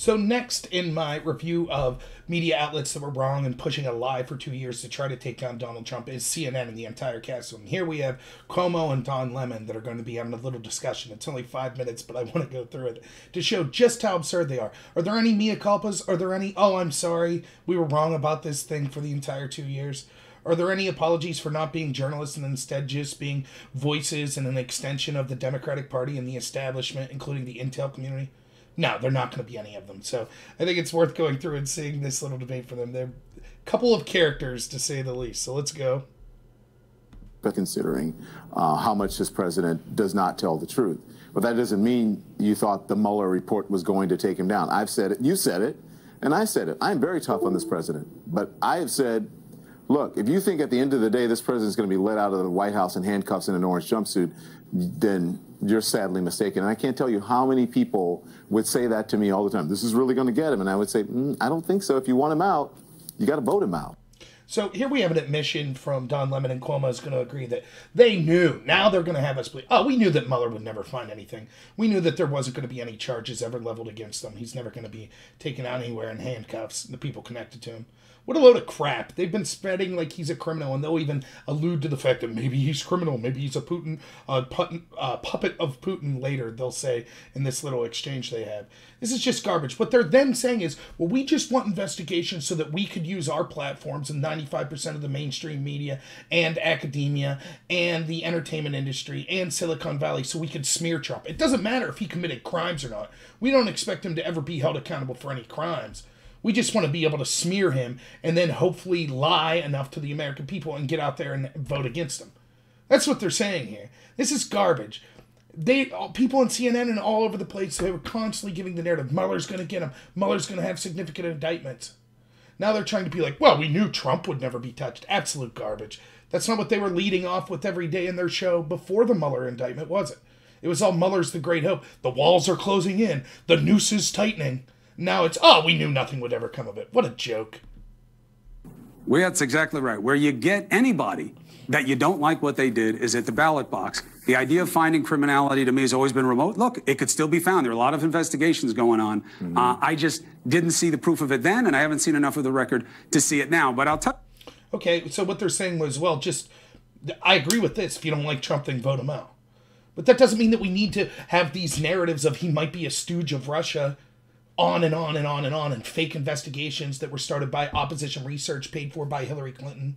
So, next in my review of media outlets that were wrong and pushing a lie for two years to try to take down Donald Trump is CNN and the entire cast. And here we have Cuomo and Don Lemon that are going to be having a little discussion. It's only five minutes, but I want to go through it to show just how absurd they are. Are there any mea culpas? Are there any, oh, I'm sorry, we were wrong about this thing for the entire two years? Are there any apologies for not being journalists and instead just being voices and an extension of the Democratic Party and the establishment, including the intel community? No, they're not going to be any of them. So I think it's worth going through and seeing this little debate for them. They're a couple of characters, to say the least. So let's go. But considering uh, how much this president does not tell the truth. But that doesn't mean you thought the Mueller report was going to take him down. I've said it, you said it, and I said it. I'm very tough on this president. But I have said, look, if you think at the end of the day this president is going to be let out of the White House in handcuffs in an orange jumpsuit, then you're sadly mistaken. And I can't tell you how many people would say that to me all the time. This is really going to get him. And I would say, mm, I don't think so. If you want him out, you got to vote him out. So here we have an admission from Don Lemon and Cuomo is going to agree that they knew. Now they're going to have us believe. Oh, we knew that Mueller would never find anything. We knew that there wasn't going to be any charges ever leveled against him. He's never going to be taken out anywhere in handcuffs. The people connected to him. What a load of crap. They've been spreading like he's a criminal, and they'll even allude to the fact that maybe he's criminal, maybe he's a Putin uh, puppet, uh, puppet of Putin later, they'll say in this little exchange they have. This is just garbage. What they're then saying is, well, we just want investigations so that we could use our platforms and 95% of the mainstream media and academia and the entertainment industry and Silicon Valley so we could smear Trump. It doesn't matter if he committed crimes or not. We don't expect him to ever be held accountable for any crimes. We just want to be able to smear him and then hopefully lie enough to the American people and get out there and vote against him. That's what they're saying here. This is garbage. They people on CNN and all over the place they were constantly giving the narrative Mueller's going to get him. Mueller's going to have significant indictments. Now they're trying to be like, well, we knew Trump would never be touched. Absolute garbage. That's not what they were leading off with every day in their show before the Mueller indictment, was it? It was all Mueller's the great hope. The walls are closing in. The noose is tightening. Now it's, oh, we knew nothing would ever come of it. What a joke. Well, that's exactly right. Where you get anybody that you don't like what they did is at the ballot box. The idea of finding criminality to me has always been remote. Look, it could still be found. There are a lot of investigations going on. Mm-hmm. Uh, I just didn't see the proof of it then, and I haven't seen enough of the record to see it now. But I'll tell. Okay, so what they're saying was, well, just I agree with this. If you don't like Trump, then vote him out. But that doesn't mean that we need to have these narratives of he might be a stooge of Russia on and on and on and on and fake investigations that were started by opposition research paid for by Hillary Clinton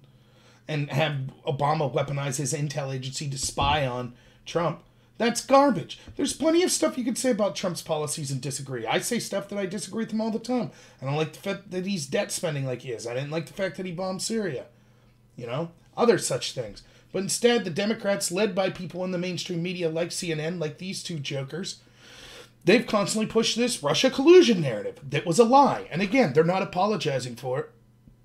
and have Obama weaponize his intel agency to spy on Trump. That's garbage. There's plenty of stuff you could say about Trump's policies and disagree. I say stuff that I disagree with him all the time. I don't like the fact that he's debt spending like he is. I didn't like the fact that he bombed Syria. You know, other such things. But instead, the Democrats, led by people in the mainstream media like CNN, like these two jokers, they've constantly pushed this Russia collusion narrative that was a lie. And again, they're not apologizing for it.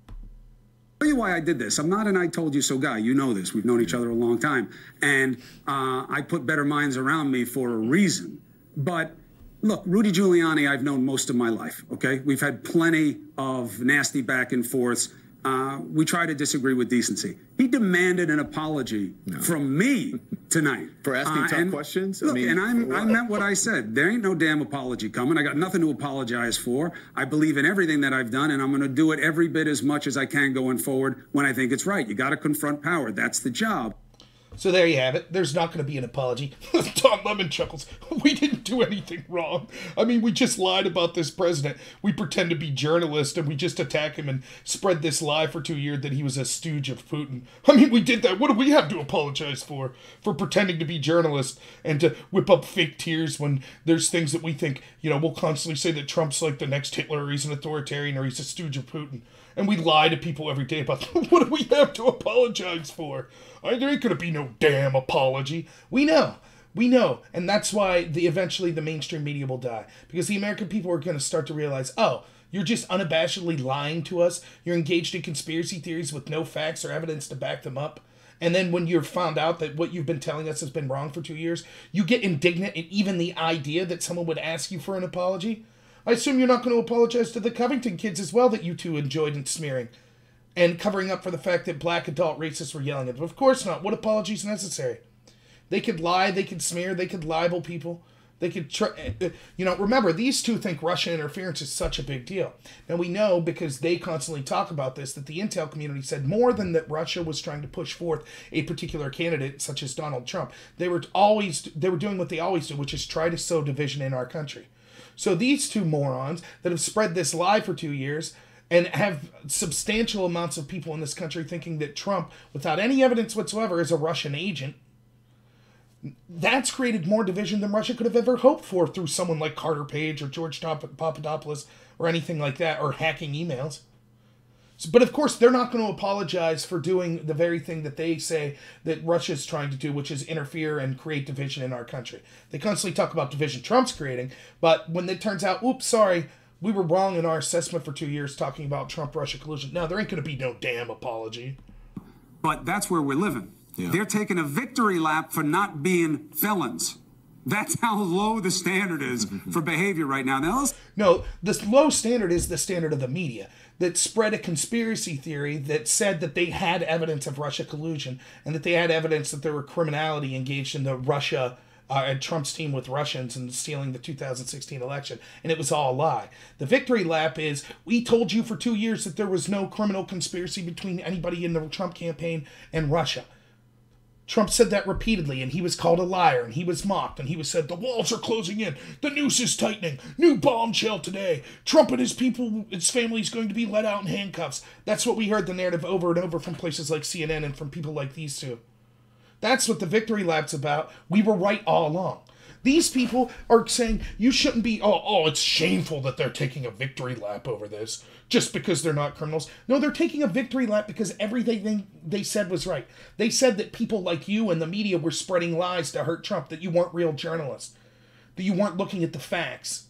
I'll tell you why I did this. I'm not an I told you so guy. You know this. We've known each other a long time. And uh, I put better minds around me for a reason. But look, Rudy Giuliani, I've known most of my life, okay? We've had plenty of nasty back and forths. Uh, we try to disagree with decency. He demanded an apology no. from me tonight for asking uh, tough questions. Look, I mean, and I'm, I meant what I said. There ain't no damn apology coming. I got nothing to apologize for. I believe in everything that I've done, and I'm going to do it every bit as much as I can going forward when I think it's right. You got to confront power. That's the job. So there you have it. There's not going to be an apology. Don Lemon chuckles. We didn't do anything wrong. I mean, we just lied about this president. We pretend to be journalists and we just attack him and spread this lie for two years that he was a stooge of Putin. I mean, we did that. What do we have to apologize for? For pretending to be journalists and to whip up fake tears when there's things that we think, you know, we'll constantly say that Trump's like the next Hitler or he's an authoritarian or he's a stooge of Putin and we lie to people every day about what do we have to apologize for? There ain't gonna be no damn apology. We know. We know, and that's why the eventually the mainstream media will die because the American people are going to start to realize, oh, you're just unabashedly lying to us. You're engaged in conspiracy theories with no facts or evidence to back them up. And then when you're found out that what you've been telling us has been wrong for two years, you get indignant at even the idea that someone would ask you for an apology. I assume you're not going to apologize to the Covington kids as well that you two enjoyed in smearing and covering up for the fact that black adult racists were yelling at them. Of course not. What apologies necessary? They could lie, they could smear, they could libel people. They could try, eh, eh, you know, remember, these two think Russian interference is such a big deal. Now, we know because they constantly talk about this that the intel community said more than that Russia was trying to push forth a particular candidate, such as Donald Trump. They were always, they were doing what they always do, which is try to sow division in our country. So these two morons that have spread this lie for two years and have substantial amounts of people in this country thinking that Trump, without any evidence whatsoever, is a Russian agent that's created more division than Russia could have ever hoped for through someone like Carter Page or George Papadopoulos or anything like that, or hacking emails. So, but of course, they're not going to apologize for doing the very thing that they say that Russia's trying to do, which is interfere and create division in our country. They constantly talk about division Trump's creating, but when it turns out, oops, sorry, we were wrong in our assessment for two years talking about Trump Russia collusion. Now, there ain't going to be no damn apology. But that's where we're living. Yeah. They're taking a victory lap for not being felons. That's how low the standard is for behavior right now. Now, no, the low standard is the standard of the media that spread a conspiracy theory that said that they had evidence of Russia collusion and that they had evidence that there were criminality engaged in the Russia uh, and Trump's team with Russians and stealing the 2016 election, and it was all a lie. The victory lap is we told you for two years that there was no criminal conspiracy between anybody in the Trump campaign and Russia. Trump said that repeatedly, and he was called a liar, and he was mocked, and he was said, The walls are closing in, the noose is tightening, new bombshell today. Trump and his people, his family is going to be let out in handcuffs. That's what we heard the narrative over and over from places like CNN and from people like these two. That's what the victory lap's about. We were right all along. These people are saying you shouldn't be, oh, oh, it's shameful that they're taking a victory lap over this just because they're not criminals. No, they're taking a victory lap because everything they said was right. They said that people like you and the media were spreading lies to hurt Trump, that you weren't real journalists, that you weren't looking at the facts,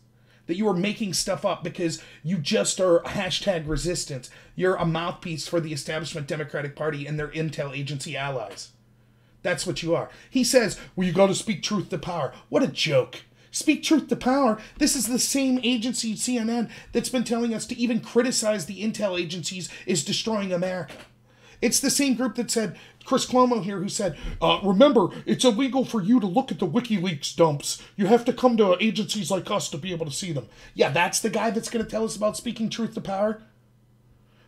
that you were making stuff up because you just are hashtag resistance. You're a mouthpiece for the establishment Democratic Party and their intel agency allies. That's what you are. He says, well, you got to speak truth to power. What a joke. Speak truth to power. This is the same agency, CNN, that's been telling us to even criticize the intel agencies is destroying America. It's the same group that said, Chris Cuomo here, who said, uh, remember, it's illegal for you to look at the WikiLeaks dumps. You have to come to agencies like us to be able to see them. Yeah, that's the guy that's going to tell us about speaking truth to power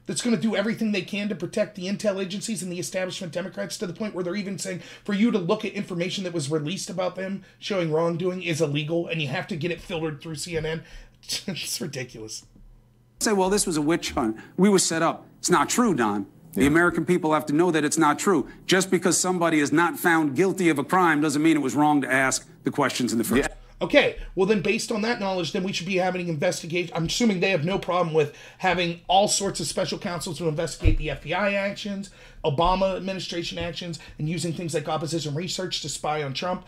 that's going to do everything they can to protect the intel agencies and the establishment Democrats to the point where they're even saying for you to look at information that was released about them showing wrongdoing is illegal and you have to get it filtered through CNN. it's ridiculous. Say, well, this was a witch hunt. We were set up. It's not true, Don. The American people have to know that it's not true. Just because somebody is not found guilty of a crime doesn't mean it was wrong to ask the questions in the first. Yeah. Okay, well then, based on that knowledge, then we should be having investigation. I'm assuming they have no problem with having all sorts of special counsels to investigate the FBI actions, Obama administration actions, and using things like opposition research to spy on Trump.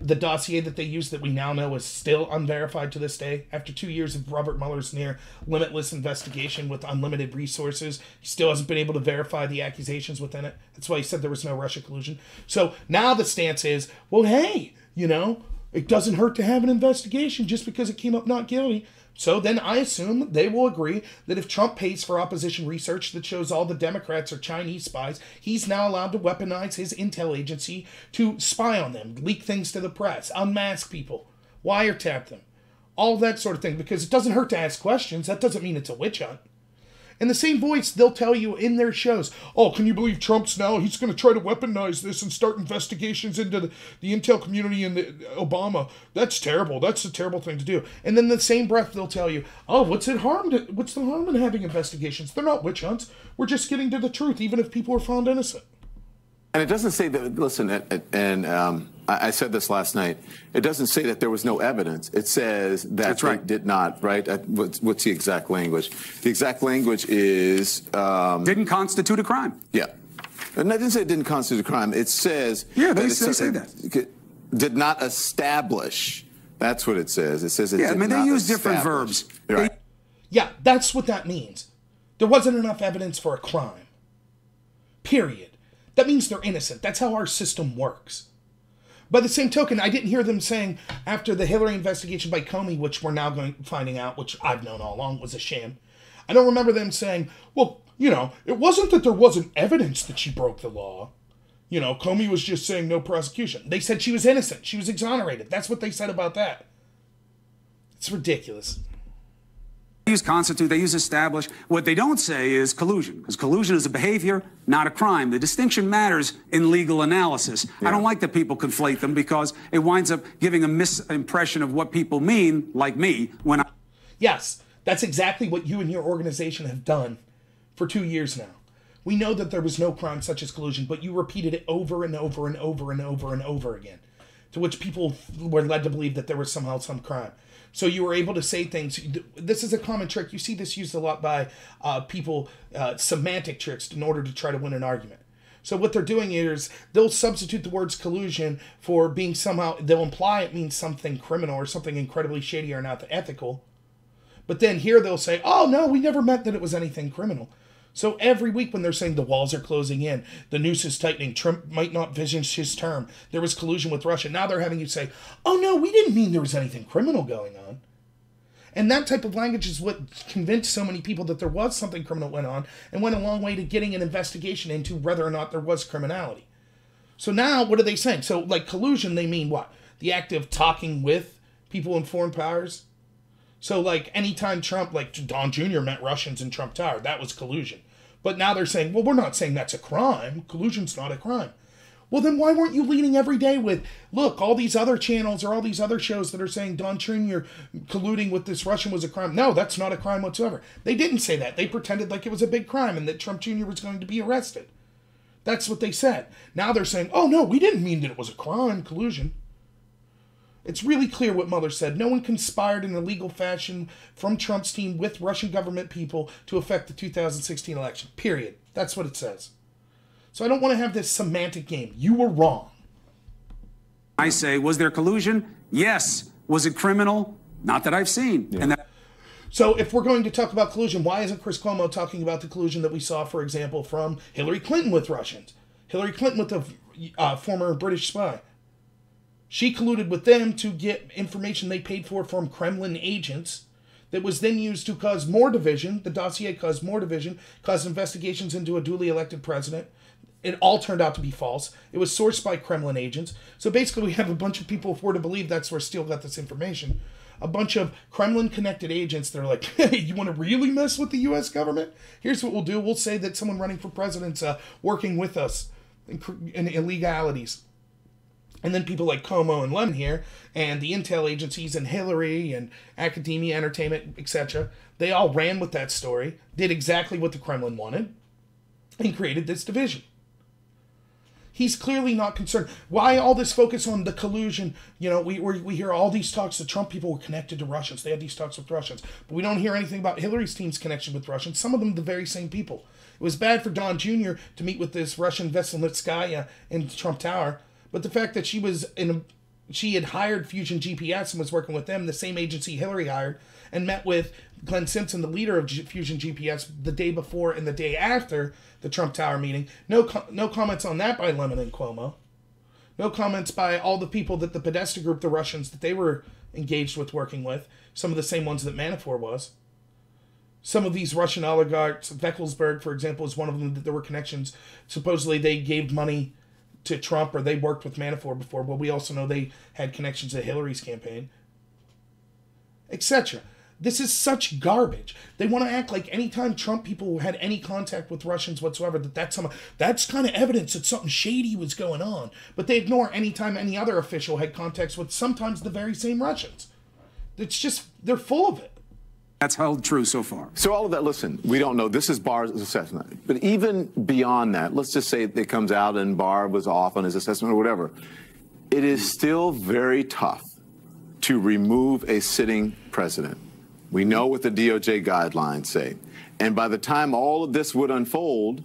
The dossier that they use that we now know is still unverified to this day. After two years of Robert Mueller's near limitless investigation with unlimited resources, he still hasn't been able to verify the accusations within it. That's why he said there was no Russia collusion. So now the stance is, well, hey, you know, it doesn't hurt to have an investigation just because it came up not guilty. So then I assume they will agree that if Trump pays for opposition research that shows all the Democrats are Chinese spies, he's now allowed to weaponize his intel agency to spy on them, leak things to the press, unmask people, wiretap them, all that sort of thing. Because it doesn't hurt to ask questions. That doesn't mean it's a witch hunt. In the same voice, they'll tell you in their shows, oh, can you believe Trump's now? He's going to try to weaponize this and start investigations into the, the intel community and the, Obama. That's terrible. That's a terrible thing to do. And then the same breath, they'll tell you, oh, what's it harm to, what's the harm in having investigations? They're not witch hunts. We're just getting to the truth, even if people are found innocent. And it doesn't say that, listen, and um, I said this last night, it doesn't say that there was no evidence. It says that That's right. did not, right? What's, what's, the exact language? The exact language is. Um, didn't constitute a crime. Yeah. And I didn't say it didn't constitute a crime. It says. Yeah, they, say, say that. Did not establish. That's what it says. It says it Yeah, I mean, they use different verbs. Right. They, yeah, that's what that means. There wasn't enough evidence for a crime. Period. That means they're innocent. That's how our system works. By the same token, I didn't hear them saying after the Hillary investigation by Comey, which we're now going finding out, which I've known all along was a sham. I don't remember them saying, "Well, you know, it wasn't that there wasn't evidence that she broke the law." You know, Comey was just saying no prosecution. They said she was innocent. She was exonerated. That's what they said about that. It's ridiculous. They use constitute, they use establish. What they don't say is collusion, because collusion is a behavior, not a crime. The distinction matters in legal analysis. Yeah. I don't like that people conflate them because it winds up giving a misimpression of what people mean, like me, when I. Yes, that's exactly what you and your organization have done for two years now. We know that there was no crime such as collusion, but you repeated it over and over and over and over and over again, to which people were led to believe that there was somehow some crime. So you were able to say things. This is a common trick. You see this used a lot by uh, people, uh, semantic tricks in order to try to win an argument. So what they're doing is they'll substitute the words collusion for being somehow they'll imply it means something criminal or something incredibly shady or not ethical. But then here they'll say, "Oh no, we never meant that it was anything criminal." So every week when they're saying the walls are closing in, the noose is tightening, Trump might not finish his term, there was collusion with Russia. Now they're having you say, oh no, we didn't mean there was anything criminal going on. And that type of language is what convinced so many people that there was something criminal went on and went a long way to getting an investigation into whether or not there was criminality. So now what are they saying? So like collusion, they mean what? The act of talking with people in foreign powers, so like anytime Trump, like Don Jr. met Russians in Trump Tower, that was collusion. But now they're saying, well, we're not saying that's a crime. Collusion's not a crime. Well, then why weren't you leading every day with, look, all these other channels or all these other shows that are saying Don Jr. colluding with this Russian was a crime? No, that's not a crime whatsoever. They didn't say that. They pretended like it was a big crime and that Trump Jr. was going to be arrested. That's what they said. Now they're saying, oh, no, we didn't mean that it was a crime, collusion. It's really clear what Mueller said. No one conspired in a legal fashion from Trump's team with Russian government people to affect the 2016 election. Period. That's what it says. So I don't want to have this semantic game. You were wrong. I say, was there collusion? Yes. Was it criminal? Not that I've seen. Yeah. And that- so if we're going to talk about collusion, why isn't Chris Cuomo talking about the collusion that we saw, for example, from Hillary Clinton with Russians? Hillary Clinton with a uh, former British spy. She colluded with them to get information they paid for from Kremlin agents that was then used to cause more division. The dossier caused more division, caused investigations into a duly elected president. It all turned out to be false. It was sourced by Kremlin agents. So basically, we have a bunch of people, who we're to believe that's where Steele got this information, a bunch of Kremlin connected agents that are like, hey, you want to really mess with the US government? Here's what we'll do we'll say that someone running for president's uh, working with us in, in illegalities. And then people like Cuomo and Lemon here, and the intel agencies, and Hillary, and academia, entertainment, etc., they all ran with that story, did exactly what the Kremlin wanted, and created this division. He's clearly not concerned. Why all this focus on the collusion? You know, we, we hear all these talks. The Trump people were connected to Russians. They had these talks with Russians. But we don't hear anything about Hillary's team's connection with Russians. Some of them the very same people. It was bad for Don Jr. to meet with this Russian Veselnitskaya in Trump Tower but the fact that she was in, she had hired Fusion GPS and was working with them, the same agency Hillary hired, and met with Glenn Simpson, the leader of G- Fusion GPS, the day before and the day after the Trump Tower meeting. No, no comments on that by Lemon and Cuomo. No comments by all the people that the Podesta group, the Russians that they were engaged with working with, some of the same ones that Manafort was. Some of these Russian oligarchs, Vekselberg, for example, is one of them that there were connections. Supposedly they gave money to Trump or they worked with Manafort before, but we also know they had connections to Hillary's campaign, etc. This is such garbage. They want to act like anytime Trump people had any contact with Russians whatsoever, that that's some that's kind of evidence that something shady was going on. But they ignore anytime any other official had contacts with sometimes the very same Russians. It's just they're full of it. That's held true so far. So all of that, listen, we don't know. This is Barr's assessment. But even beyond that, let's just say it comes out and Barr was off on his assessment or whatever. It is still very tough to remove a sitting president. We know what the DOJ guidelines say. And by the time all of this would unfold,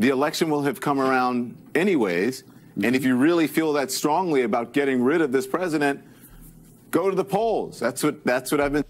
the election will have come around anyways. And if you really feel that strongly about getting rid of this president, go to the polls. That's what that's what I've been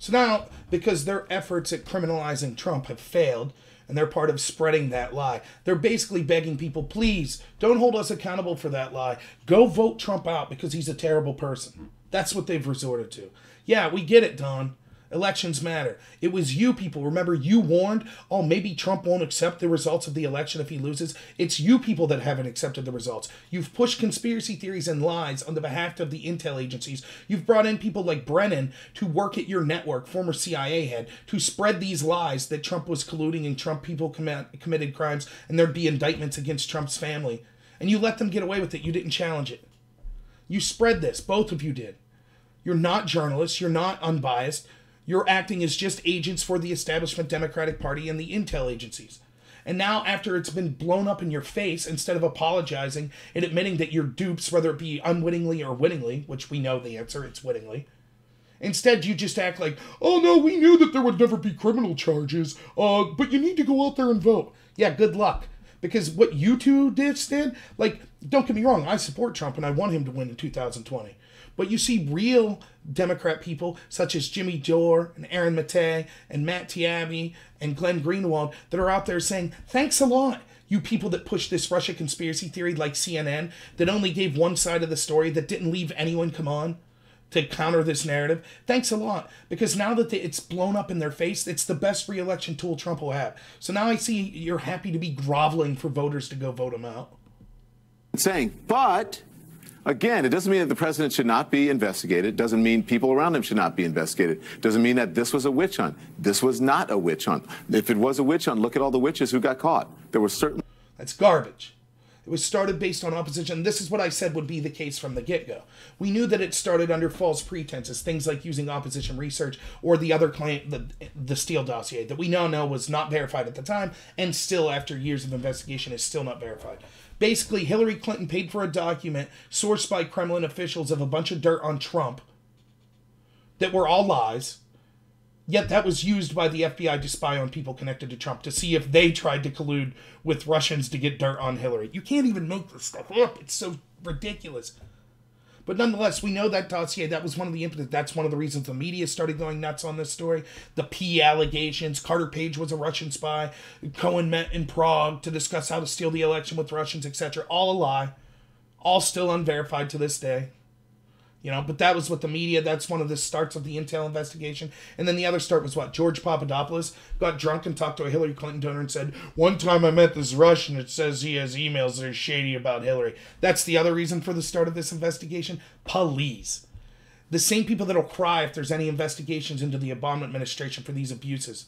so now, because their efforts at criminalizing Trump have failed, and they're part of spreading that lie, they're basically begging people, please don't hold us accountable for that lie. Go vote Trump out because he's a terrible person. That's what they've resorted to. Yeah, we get it, Don. Elections matter. It was you people. Remember, you warned, oh, maybe Trump won't accept the results of the election if he loses. It's you people that haven't accepted the results. You've pushed conspiracy theories and lies on the behalf of the intel agencies. You've brought in people like Brennan to work at your network, former CIA head, to spread these lies that Trump was colluding and Trump people commit, committed crimes and there'd be indictments against Trump's family. And you let them get away with it. You didn't challenge it. You spread this. Both of you did. You're not journalists. You're not unbiased. You're acting as just agents for the establishment Democratic Party and the intel agencies. And now, after it's been blown up in your face, instead of apologizing and admitting that you're dupes, whether it be unwittingly or wittingly, which we know the answer, it's wittingly, instead you just act like, oh no, we knew that there would never be criminal charges, uh, but you need to go out there and vote. Yeah, good luck. Because what you two did, Stan, like, don't get me wrong, I support Trump and I want him to win in 2020. But you see real Democrat people such as Jimmy Dore and Aaron Mate and Matt Taibbi and Glenn Greenwald that are out there saying, thanks a lot. You people that push this Russia conspiracy theory like CNN that only gave one side of the story that didn't leave anyone come on to counter this narrative. Thanks a lot because now that it's blown up in their face, it's the best reelection tool Trump will have. So now I see you're happy to be groveling for voters to go vote him out. Saying, but Again, it doesn't mean that the president should not be investigated. It doesn't mean people around him should not be investigated. It doesn't mean that this was a witch hunt. This was not a witch hunt. If it was a witch hunt, look at all the witches who got caught. There was certainly. That's garbage. It was started based on opposition. This is what I said would be the case from the get go. We knew that it started under false pretenses, things like using opposition research or the other claim, the, the Steele dossier, that we now know was not verified at the time and still, after years of investigation, is still not verified. Basically, Hillary Clinton paid for a document sourced by Kremlin officials of a bunch of dirt on Trump that were all lies. Yet that was used by the FBI to spy on people connected to Trump to see if they tried to collude with Russians to get dirt on Hillary. You can't even make this stuff up. It's so ridiculous. But nonetheless, we know that dossier, that was one of the impetus. That's one of the reasons the media started going nuts on this story. The P allegations. Carter Page was a Russian spy. Cohen met in Prague to discuss how to steal the election with Russians, etc. All a lie. All still unverified to this day. You know, but that was what the media, that's one of the starts of the intel investigation. And then the other start was what? George Papadopoulos got drunk and talked to a Hillary Clinton donor and said, One time I met this Russian, it says he has emails that are shady about Hillary. That's the other reason for the start of this investigation. Police. The same people that'll cry if there's any investigations into the Obama administration for these abuses.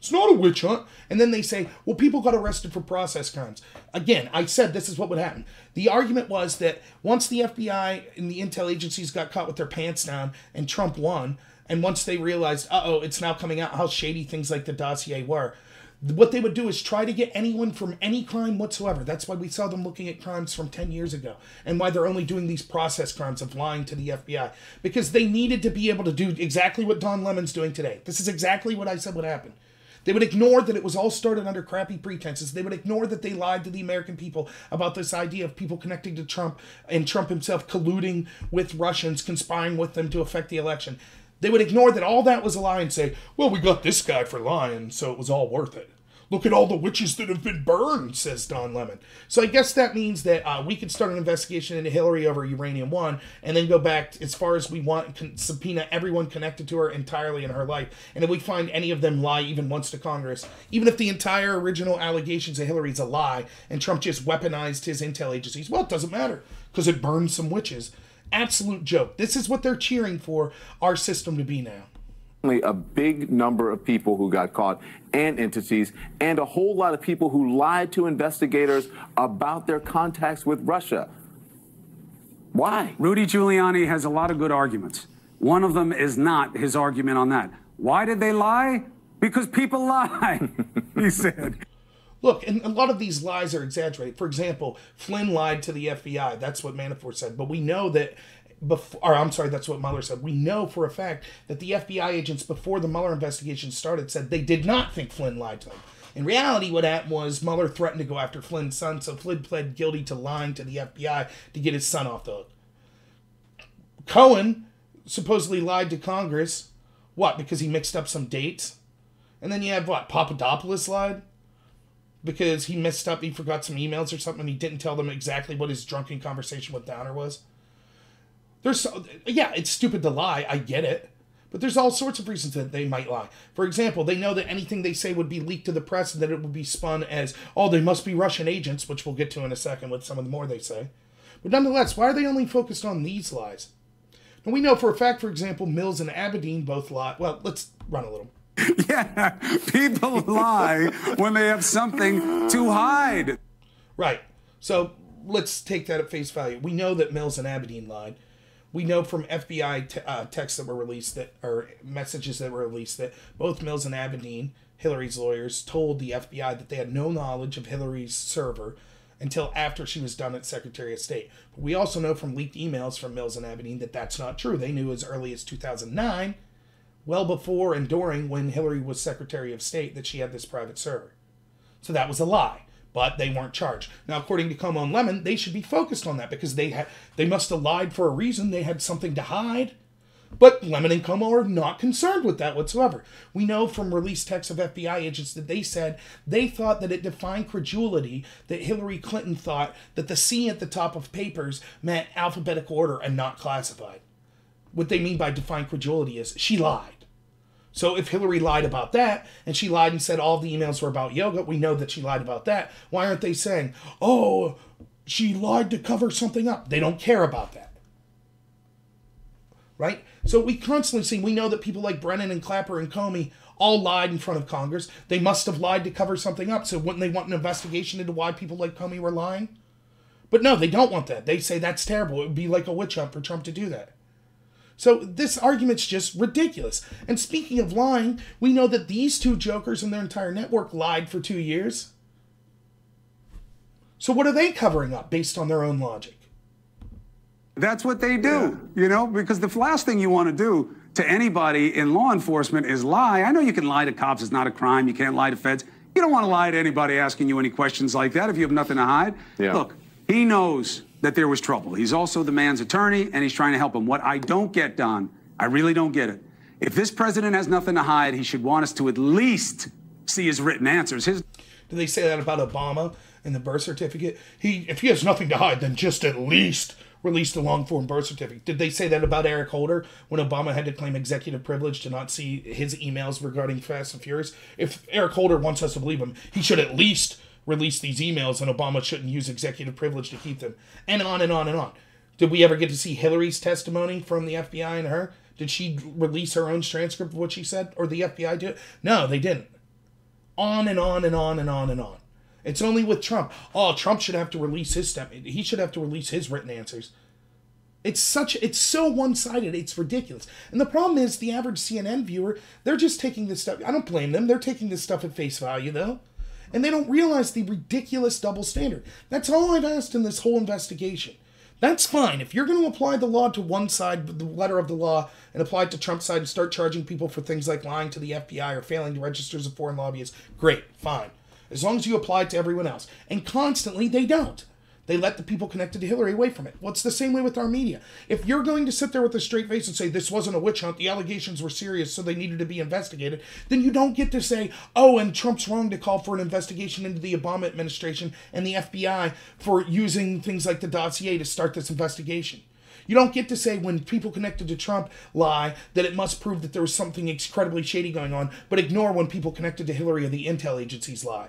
It's not a witch hunt. And then they say, well, people got arrested for process crimes. Again, I said this is what would happen. The argument was that once the FBI and the intel agencies got caught with their pants down and Trump won, and once they realized, uh oh, it's now coming out how shady things like the dossier were, what they would do is try to get anyone from any crime whatsoever. That's why we saw them looking at crimes from 10 years ago and why they're only doing these process crimes of lying to the FBI because they needed to be able to do exactly what Don Lemon's doing today. This is exactly what I said would happen. They would ignore that it was all started under crappy pretenses. They would ignore that they lied to the American people about this idea of people connecting to Trump and Trump himself colluding with Russians, conspiring with them to affect the election. They would ignore that all that was a lie and say, well, we got this guy for lying, so it was all worth it. Look at all the witches that have been burned, says Don Lemon. So I guess that means that uh, we could start an investigation into Hillary over Uranium One and then go back as far as we want, con- subpoena everyone connected to her entirely in her life. And if we find any of them lie even once to Congress, even if the entire original allegations of Hillary's a lie and Trump just weaponized his intel agencies, well, it doesn't matter because it burned some witches. Absolute joke. This is what they're cheering for our system to be now a big number of people who got caught and entities, and a whole lot of people who lied to investigators about their contacts with Russia. Why? Rudy Giuliani has a lot of good arguments. One of them is not his argument on that. Why did they lie? Because people lie, he said. Look, and a lot of these lies are exaggerated. For example, Flynn lied to the FBI. That's what Manafort said. But we know that before, or I'm sorry, that's what Mueller said. We know for a fact that the FBI agents before the Mueller investigation started said they did not think Flynn lied to them. In reality, what happened was Mueller threatened to go after Flynn's son, so Flynn pled guilty to lying to the FBI to get his son off the hook. Cohen supposedly lied to Congress. What? Because he mixed up some dates? And then you have what? Papadopoulos lied? Because he messed up, he forgot some emails or something, and he didn't tell them exactly what his drunken conversation with Downer was? There's so, yeah, it's stupid to lie. I get it. But there's all sorts of reasons that they might lie. For example, they know that anything they say would be leaked to the press and that it would be spun as, oh, they must be Russian agents, which we'll get to in a second with some of the more they say. But nonetheless, why are they only focused on these lies? Now, we know for a fact, for example, Mills and Abedin both lie. Well, let's run a little. yeah, people lie when they have something to hide. Right. So let's take that at face value. We know that Mills and Abedin lied. We know from FBI uh, texts that were released that, or messages that were released, that both Mills and Abedin, Hillary's lawyers, told the FBI that they had no knowledge of Hillary's server until after she was done at Secretary of State. But we also know from leaked emails from Mills and Abedin that that's not true. They knew as early as 2009, well before and during when Hillary was Secretary of State, that she had this private server. So that was a lie but they weren't charged. Now, according to Cuomo and Lemon, they should be focused on that because they had they must have lied for a reason. They had something to hide. But Lemon and Cuomo are not concerned with that whatsoever. We know from released texts of FBI agents that they said they thought that it defined credulity that Hillary Clinton thought that the C at the top of papers meant alphabetical order and not classified. What they mean by defined credulity is she lied. So if Hillary lied about that and she lied and said all the emails were about yoga, we know that she lied about that. Why aren't they saying, oh, she lied to cover something up? They don't care about that. Right? So we constantly see, we know that people like Brennan and Clapper and Comey all lied in front of Congress. They must have lied to cover something up. So wouldn't they want an investigation into why people like Comey were lying? But no, they don't want that. They say that's terrible. It would be like a witch hunt for Trump to do that. So this argument's just ridiculous. And speaking of lying, we know that these two jokers and their entire network lied for two years. So what are they covering up based on their own logic? That's what they do, yeah. you know, because the last thing you want to do to anybody in law enforcement is lie. I know you can lie to cops, it's not a crime. You can't lie to feds. You don't want to lie to anybody asking you any questions like that if you have nothing to hide. Yeah. Look, he knows that there was trouble. He's also the man's attorney, and he's trying to help him. What I don't get, Don, I really don't get it. If this president has nothing to hide, he should want us to at least see his written answers. His Did they say that about Obama and the birth certificate? He, if he has nothing to hide, then just at least release the long form birth certificate. Did they say that about Eric Holder when Obama had to claim executive privilege to not see his emails regarding Fast and Furious? If Eric Holder wants us to believe him, he should at least release these emails and Obama shouldn't use executive privilege to keep them, and on and on and on. Did we ever get to see Hillary's testimony from the FBI and her? Did she release her own transcript of what she said, or the FBI did? No, they didn't. On and on and on and on and on. It's only with Trump. Oh, Trump should have to release his step. He should have to release his written answers. It's such it's so one-sided, it's ridiculous. And the problem is the average CNN viewer, they're just taking this stuff. I don't blame them. They're taking this stuff at face value though and they don't realize the ridiculous double standard. That's all I've asked in this whole investigation. That's fine. If you're going to apply the law to one side, the letter of the law, and apply it to Trump's side and start charging people for things like lying to the FBI or failing to register as a foreign lobbyist, great, fine. As long as you apply it to everyone else. And constantly they don't. They let the people connected to Hillary away from it. Well, it's the same way with our media. If you're going to sit there with a straight face and say this wasn't a witch hunt, the allegations were serious, so they needed to be investigated, then you don't get to say, oh, and Trump's wrong to call for an investigation into the Obama administration and the FBI for using things like the dossier to start this investigation. You don't get to say when people connected to Trump lie that it must prove that there was something incredibly shady going on, but ignore when people connected to Hillary or the intel agencies lie.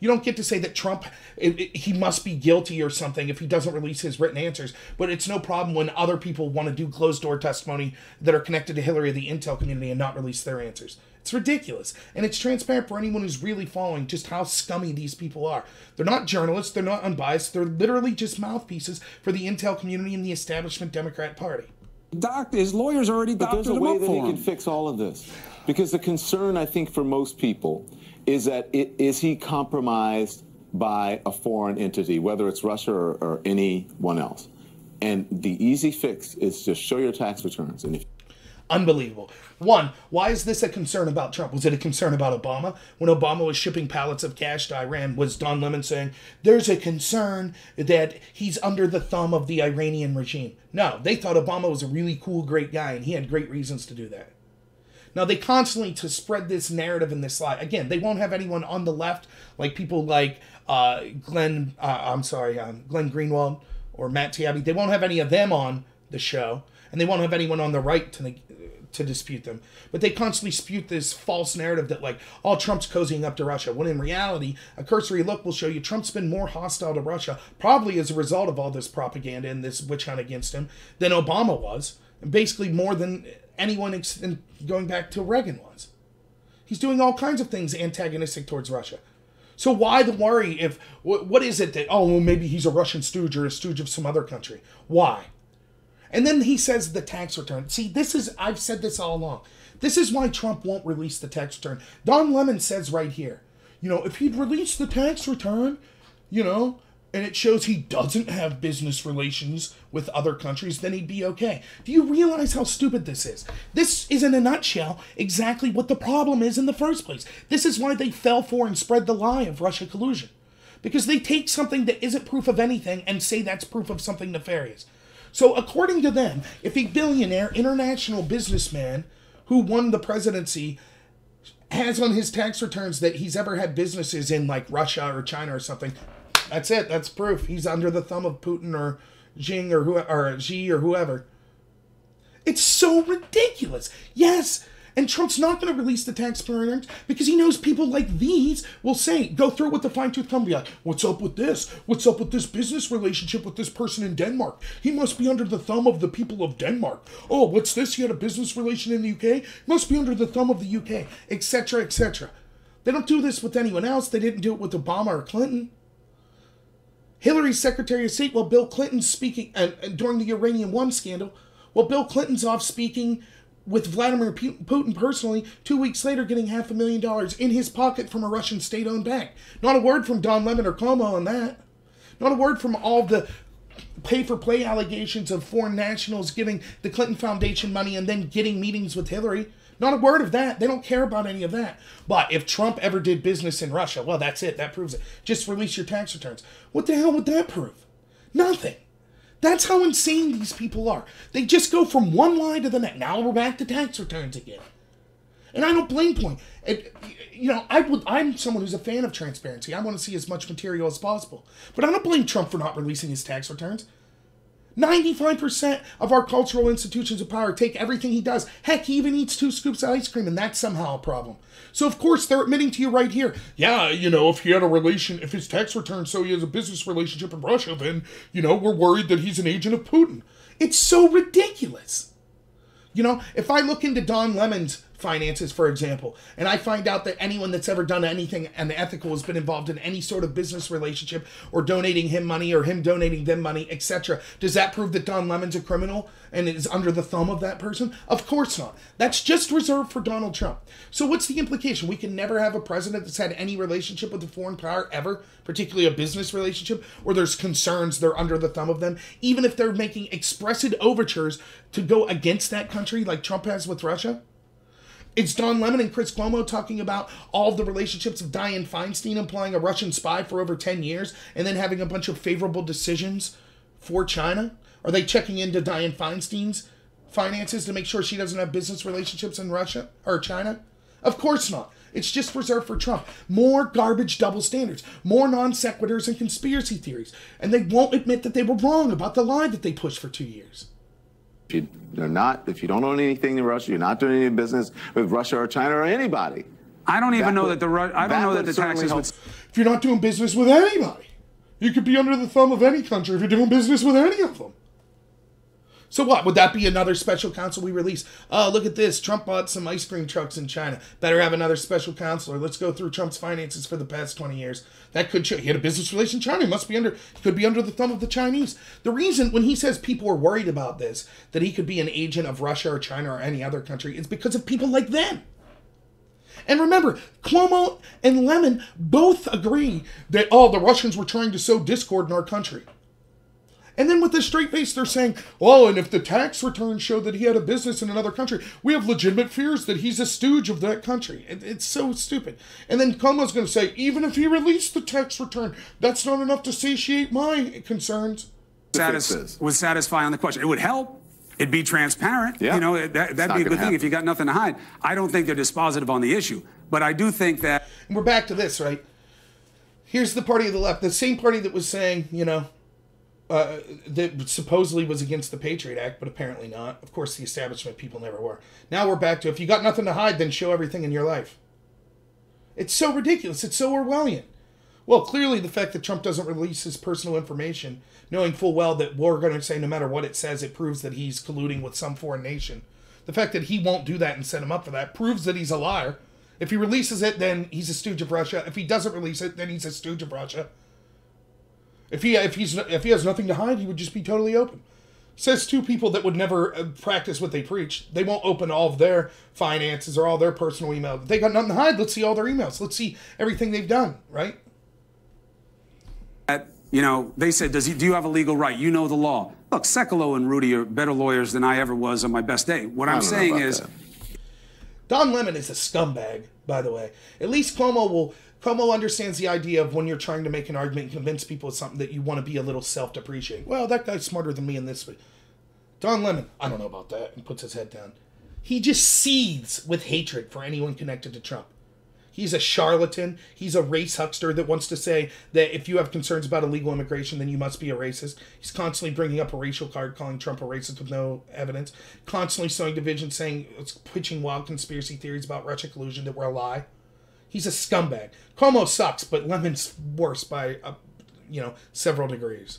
You don't get to say that Trump it, it, he must be guilty or something if he doesn't release his written answers. But it's no problem when other people want to do closed door testimony that are connected to Hillary or the intel community and not release their answers. It's ridiculous. And it's transparent for anyone who's really following just how scummy these people are. They're not journalists, they're not unbiased, they're literally just mouthpieces for the intel community and the establishment Democrat Party. Doc, his lawyers already but doctored there's a way that he can fix all of this. Because the concern, I think, for most people is that it, is he compromised by a foreign entity, whether it's Russia or, or anyone else? And the easy fix is just show your tax returns. And if Unbelievable. One, why is this a concern about Trump? Was it a concern about Obama? When Obama was shipping pallets of cash to Iran, was Don Lemon saying, there's a concern that he's under the thumb of the Iranian regime? No, they thought Obama was a really cool, great guy, and he had great reasons to do that. Now they constantly to spread this narrative and this lie. Again, they won't have anyone on the left like people like uh, Glenn. Uh, I'm sorry, um, Glenn Greenwald or Matt Taibbi. They won't have any of them on the show, and they won't have anyone on the right to to dispute them, but they constantly spew this false narrative that like all Trump's cozying up to Russia. When in reality, a cursory look will show you Trump's been more hostile to Russia, probably as a result of all this propaganda and this witch hunt against him, than Obama was, and basically more than anyone ex- going back to Reagan was. He's doing all kinds of things antagonistic towards Russia. So why the worry if what, is it that oh well maybe he's a Russian stooge or a stooge of some other country? Why? And then he says the tax return. See, this is I've said this all along. This is why Trump won't release the tax return. Don Lemon says right here, you know, if he'd release the tax return, you know, and it shows he doesn't have business relations with other countries, then he'd be okay. Do you realize how stupid this is? This is, in a nutshell, exactly what the problem is in the first place. This is why they fell for and spread the lie of Russia collusion. Because they take something that isn't proof of anything and say that's proof of something nefarious. So, according to them, if a billionaire international businessman who won the presidency has on his tax returns that he's ever had businesses in like Russia or China or something, that's it. That's proof. He's under the thumb of Putin or Jing or who or Xi or whoever. It's so ridiculous. Yes, and Trump's not going to release the tax returns because he knows people like these will say, go through it with the fine tooth comb, be like, what's up with this? What's up with this business relationship with this person in Denmark? He must be under the thumb of the people of Denmark. Oh, what's this? He had a business relation in the UK? Must be under the thumb of the UK, etc., etc. They don't do this with anyone else. They didn't do it with Obama or Clinton. Hillary's Secretary of State, while Bill Clinton's speaking, and, during the Uranium One scandal, while Bill Clinton's off speaking with Vladimir Putin personally, two weeks later getting half a million dollars in his pocket from a Russian state owned bank. Not a word from Don Lemon or Cuomo on that. Not a word from all the pay for play allegations of foreign nationals giving the Clinton Foundation money and then getting meetings with Hillary. Not a word of that. They don't care about any of that. But if Trump ever did business in Russia, well, that's it. That proves it. Just release your tax returns. What the hell would that prove? Nothing. That's how insane these people are. They just go from one lie to the next. Now we're back to tax returns again. And I don't blame point. It, you know, I would. I'm someone who's a fan of transparency. I want to see as much material as possible. But I don't blame Trump for not releasing his tax returns. 95% of our cultural institutions of power take everything he does. Heck, he even eats two scoops of ice cream, and that's somehow a problem. So, of course, they're admitting to you right here. Yeah, you know, if he had a relation, if his tax return so he has a business relationship in Russia, then, you know, we're worried that he's an agent of Putin. It's so ridiculous. You know, if I look into Don Lemon's finances, for example, and I find out that anyone that's ever done anything unethical has been involved in any sort of business relationship or donating him money or him donating them money, etc., does that prove that Don Lemon's a criminal and is under the thumb of that person? Of course not. That's just reserved for Donald Trump. So what's the implication? We can never have a president that's had any relationship with a foreign power ever, particularly a business relationship, or there's concerns they're under the thumb of them, even if they're making expressed overtures to go against that country like Trump has with Russia? It's Don Lemon and Chris Cuomo talking about all the relationships of Diane Feinstein employing a Russian spy for over 10 years and then having a bunch of favorable decisions for China? Are they checking into Diane Feinstein's finances to make sure she doesn't have business relationships in Russia or China? Of course not. It's just reserved for Trump. More garbage double standards, more non sequiturs and conspiracy theories. And they won't admit that they were wrong about the lie that they pushed for two years. If you're not, if you don't own anything in Russia, you're not doing any business with Russia or China or anybody. I don't even that know would, that the I don't know that the taxes would. If you're not doing business with anybody, you could be under the thumb of any country if you're doing business with any of them. So what? Would that be another special counsel we release? Oh, look at this. Trump bought some ice cream trucks in China. Better have another special counselor. Let's go through Trump's finances for the past 20 years. That could show he had a business relation in China. He must be under he could be under the thumb of the Chinese. The reason when he says people are worried about this, that he could be an agent of Russia or China or any other country, is because of people like them. And remember, Cuomo and Lemon both agree that, oh, the Russians were trying to sow discord in our country. And then with this straight face, they're saying, well, and if the tax returns show that he had a business in another country, we have legitimate fears that he's a stooge of that country. It, it's so stupid. And then Cuomo's going to say, even if he released the tax return, that's not enough to satiate my concerns. Satis- would satisfy on the question. It would help. It'd be transparent. Yeah. You know, that, that'd be a good thing happen. if you got nothing to hide. I don't think they're dispositive on the issue, but I do think that. And we're back to this, right? Here's the party of the left, the same party that was saying, you know, uh, that supposedly was against the Patriot Act, but apparently not. Of course, the establishment people never were. Now we're back to if you got nothing to hide, then show everything in your life. It's so ridiculous. It's so Orwellian. Well, clearly, the fact that Trump doesn't release his personal information, knowing full well that we're going to say no matter what it says, it proves that he's colluding with some foreign nation. The fact that he won't do that and set him up for that proves that he's a liar. If he releases it, then he's a stooge of Russia. If he doesn't release it, then he's a stooge of Russia. If he if he's if he has nothing to hide, he would just be totally open. Says two people that would never uh, practice what they preach. They won't open all of their finances or all their personal email. They got nothing to hide. Let's see all their emails. Let's see everything they've done. Right? You know, they said, "Does he? Do you have a legal right? You know the law." Look, Sekulow and Rudy are better lawyers than I ever was on my best day. What I'm saying is, that. Don Lemon is a scumbag, by the way. At least Cuomo will Cuomo understands the idea of when you're trying to make an argument and convince people of something that you want to be a little self-depreciating. Well, that guy's smarter than me in this way. Don Lemon, I don't know about that, and puts his head down. He just seethes with hatred for anyone connected to Trump. He's a charlatan. He's a race huckster that wants to say that if you have concerns about illegal immigration, then you must be a racist. He's constantly bringing up a racial card, calling Trump a racist with no evidence. Constantly sowing division, saying, it's pitching wild conspiracy theories about Russia collusion that were a lie. He's a scumbag. Cuomo sucks, but Lemon's worse by, uh, you know, several degrees.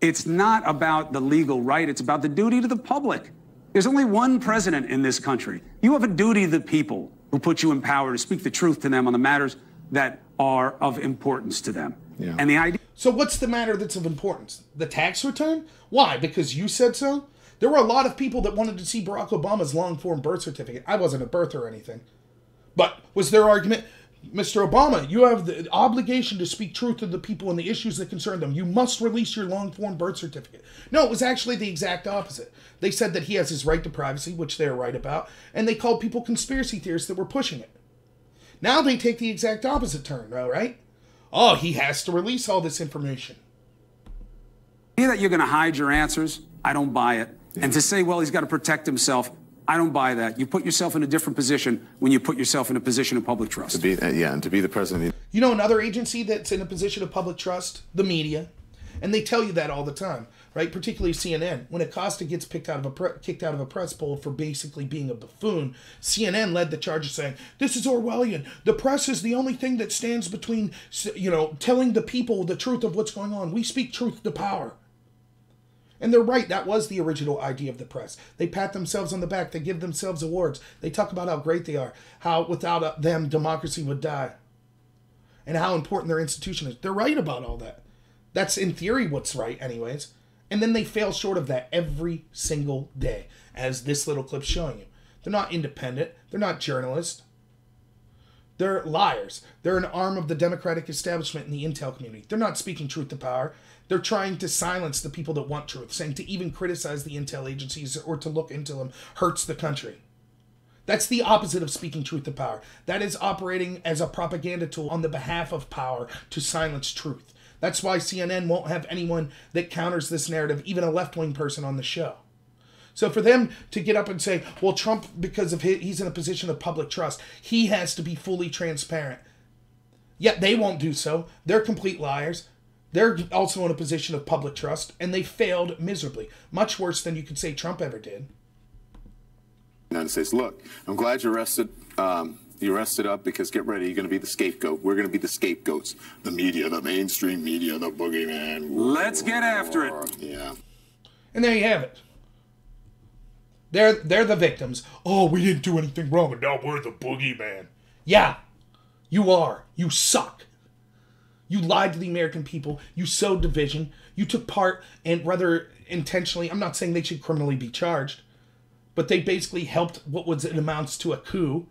it's not about the legal right, it's about the duty to the public. There's only one president in this country. You have a duty to the people who put you in power to speak the truth to them on the matters that are of importance to them. Yeah. And the idea So what's the matter that's of importance? The tax return? Why? Because you said so? There were a lot of people that wanted to see Barack Obama's long form birth certificate. I wasn't a birther or anything. But was their argument, Mr. Obama, you have the obligation to speak truth to the people and the issues that concern them. You must release your long form birth certificate. No, it was actually the exact opposite. They said that he has his right to privacy, which they're right about, and they called people conspiracy theorists that were pushing it. Now they take the exact opposite turn, though, right? Oh, he has to release all this information. that you're going to hide your answers, I don't buy it. And to say, well, he's got to protect himself, I don't buy that. You put yourself in a different position when you put yourself in a position of public To trust. be, uh, yeah, and to be the president. of the You know another agency that's in a position of public trust? The media. And they tell you that all the time, right? Particularly CNN. When Acosta gets picked out of a pre- kicked out of a press poll for basically being a buffoon, CNN led the charge of saying, "This is Orwellian. The press is the only thing that stands between, you know, telling the people the truth of what's going on. We speak truth to power." And they're right. That was the original idea of the press. They pat themselves on the back. They give themselves awards. They talk about how great they are. How without them, democracy would die. And how important their institution is. They're right about all that. That's in theory what's right, anyways. And then they fail short of that every single day, as this little clip's showing you. They're not independent. They're not journalists. They're liars. They're an arm of the Democratic establishment in the intel community. They're not speaking truth to power. They're trying to silence the people that want truth, saying to even criticize the intel agencies or to look into them hurts the country. That's the opposite of speaking truth to power. That is operating as a propaganda tool on the behalf of power to silence truth. That's why CNN won't have anyone that counters this narrative, even a left wing person on the show. So for them to get up and say, well, Trump, because of his, he's in a position of public trust, he has to be fully transparent. Yet they won't do so. They're complete liars. They're also in a position of public trust, and they failed miserably. Much worse than you could say Trump ever did. United States. Look, I'm glad you arrested. Um, you arrested up because get ready. You're going to be the scapegoat. We're going to be the scapegoats. The media, the mainstream media, the boogeyman. Let's get after it. Yeah. And there you have it. They're they're the victims. Oh, we didn't do anything wrong, and now we're the boogeyman. Yeah, you are. You suck. You lied to the American people. You sowed division. You took part, and rather intentionally, I'm not saying they should criminally be charged, but they basically helped what was it amounts to a coup,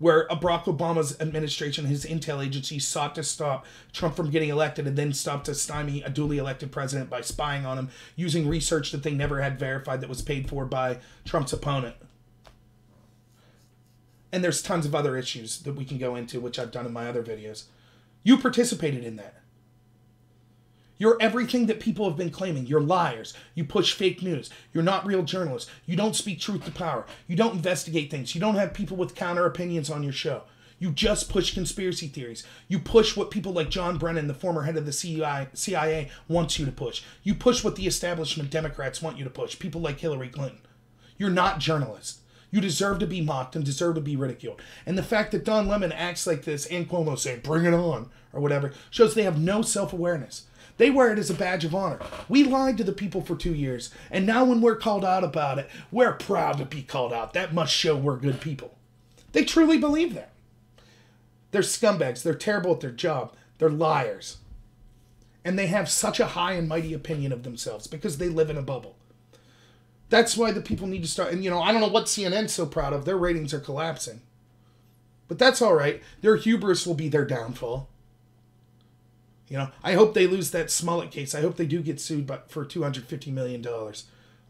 where Barack Obama's administration, his intel agency, sought to stop Trump from getting elected and then stopped to stymie a duly elected president by spying on him using research that they never had verified that was paid for by Trump's opponent. And there's tons of other issues that we can go into, which I've done in my other videos. You participated in that. You're everything that people have been claiming. You're liars. You push fake news. You're not real journalists. You don't speak truth to power. You don't investigate things. You don't have people with counter opinions on your show. You just push conspiracy theories. You push what people like John Brennan, the former head of the CIA, wants you to push. You push what the establishment Democrats want you to push. People like Hillary Clinton. You're not journalists. You deserve to be mocked and deserve to be ridiculed. And the fact that Don Lemon acts like this and Cuomo saying, bring it on, or whatever, shows they have no self awareness. They wear it as a badge of honor. We lied to the people for two years, and now when we're called out about it, we're proud to be called out. That must show we're good people. They truly believe that. They're scumbags. They're terrible at their job. They're liars. And they have such a high and mighty opinion of themselves because they live in a bubble. That's why the people need to start. And, you know, I don't know what CNN's so proud of. Their ratings are collapsing. But that's all right. Their hubris will be their downfall. You know, I hope they lose that Smollett case. I hope they do get sued but for $250 million.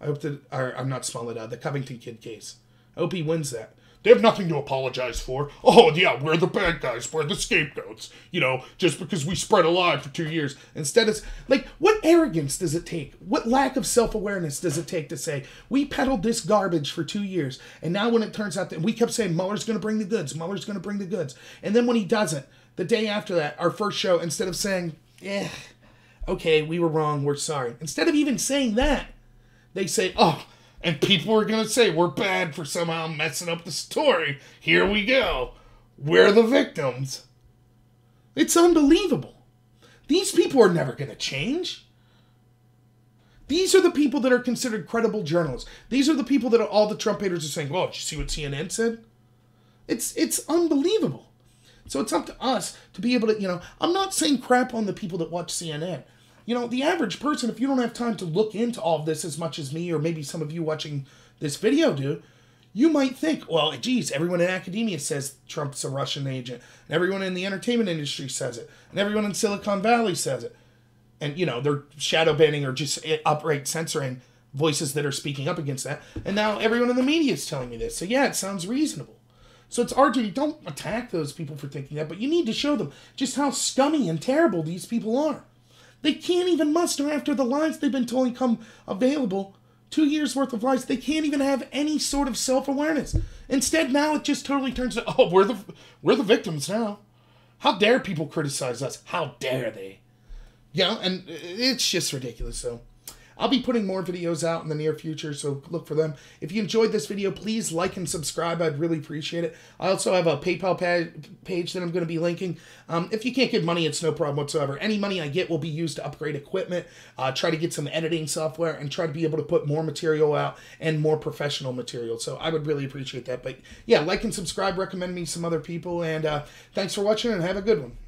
I hope that, or I'm not Smollett, uh, the Covington kid case. I hope he wins that. They have nothing to apologize for. Oh, yeah, we're the bad guys. We're the scapegoats. You know, just because we spread a lie for two years. Instead, it's like, what arrogance does it take? What lack of self awareness does it take to say, we peddled this garbage for two years, and now when it turns out that we kept saying, Mueller's going to bring the goods, Mueller's going to bring the goods. And then when he doesn't, the day after that, our first show, instead of saying, eh, okay, we were wrong, we're sorry, instead of even saying that, they say, oh, and people are going to say we're bad for somehow messing up the story. Here we go. We're the victims. It's unbelievable. These people are never going to change. These are the people that are considered credible journalists. These are the people that all the Trump haters are saying, "Well, did you see what CNN said?" It's it's unbelievable. So it's up to us to be able to, you know, I'm not saying crap on the people that watch CNN. You know, the average person, if you don't have time to look into all of this as much as me or maybe some of you watching this video do, you might think, well, geez, everyone in academia says Trump's a Russian agent, and everyone in the entertainment industry says it, and everyone in Silicon Valley says it. And, you know, they're shadow banning or just eh, upright censoring voices that are speaking up against that. And now everyone in the media is telling me this. So, yeah, it sounds reasonable. So it's duty. Don't attack those people for thinking that, but you need to show them just how scummy and terrible these people are. They can't even muster after the lies they've been told come available. Two years worth of lies. They can't even have any sort of self awareness. Instead, now it just totally turns to oh, we're the we're the victims now. How dare people criticize us? How dare they? Know, and it's just ridiculous. So. I'll be putting more videos out in the near future, so look for them. If you enjoyed this video, please like and subscribe. I'd really appreciate it. I also have a PayPal page that I'm going to be linking. Um, if you can't give money, it's no problem whatsoever. Any money I get will be used to upgrade equipment, uh, try to get some editing software, and try to be able to put more material out and more professional material. So I would really appreciate that. But yeah, like and subscribe, recommend me some other people, and uh, thanks for watching, and have a good one.